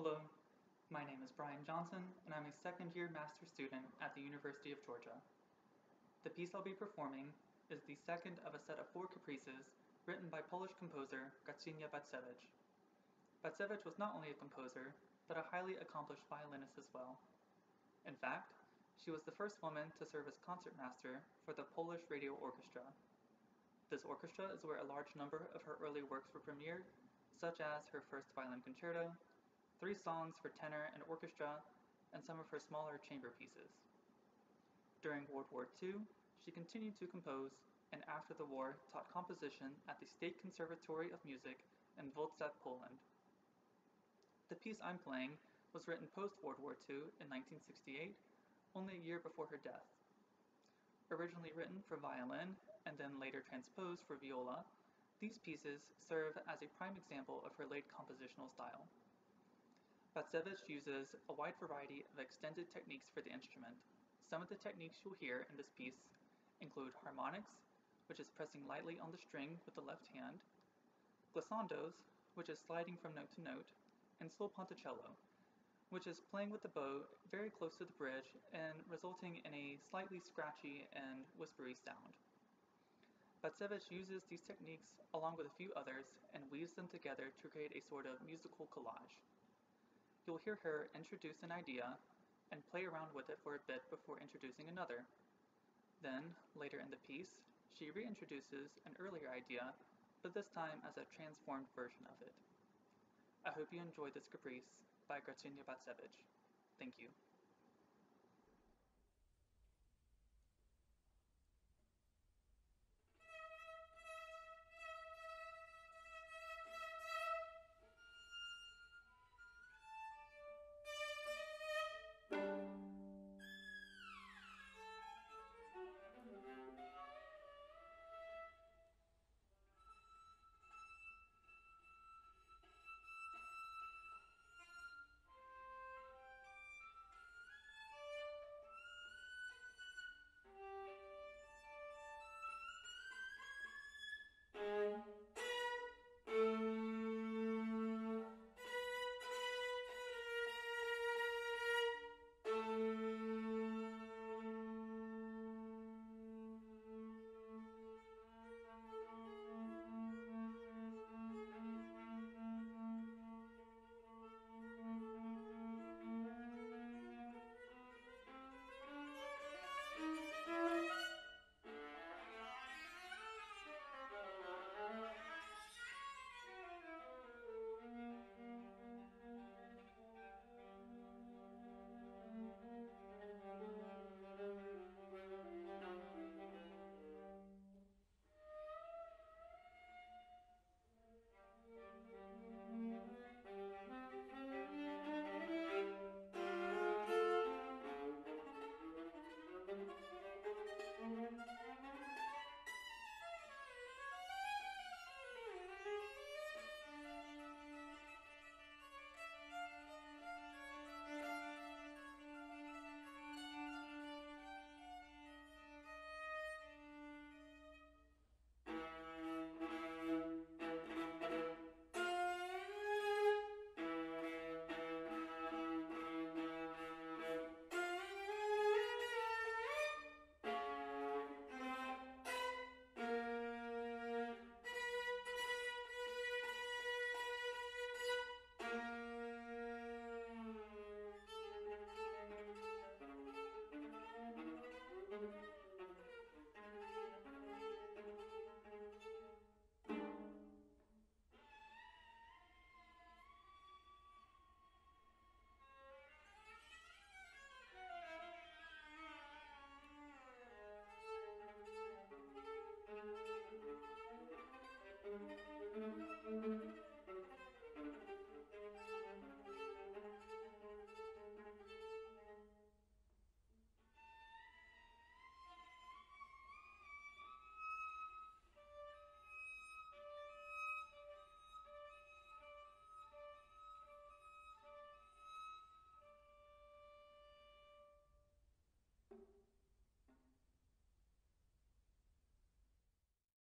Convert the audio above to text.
Hello, my name is Bryan Johnson, and I'm a second year master's student at the University of Georgia. The piece I'll be performing is the second of a set of four caprices written by Polish composer Grażyna Bacewicz. Bacewicz was not only a composer, but a highly accomplished violinist as well. In fact, she was the first woman to serve as concertmaster for the Polish Radio Orchestra. This orchestra is where a large number of her early works were premiered, such as her first violin concerto, three songs for tenor and orchestra, and some of her smaller chamber pieces. During World War II, she continued to compose, and after the war taught composition at the State Conservatory of Music in Wrocław, Poland. The piece I'm playing was written post-World War II in 1968, only a year before her death. Originally written for violin and then later transposed for viola, these pieces serve as a prime example of her late compositional style. Bacewicz uses a wide variety of extended techniques for the instrument. Some of the techniques you'll hear in this piece include harmonics, which is pressing lightly on the string with the left hand, glissandos, which is sliding from note to note, and sul ponticello, which is playing with the bow very close to the bridge and resulting in a slightly scratchy and whispery sound. Bacewicz uses these techniques along with a few others and weaves them together to create a sort of musical collage. You'll hear her introduce an idea and play around with it for a bit before introducing another. Then, later in the piece, she reintroduces an earlier idea, but this time as a transformed version of it. I hope you enjoyed this caprice by Grażyna Bacewicz. Thank you.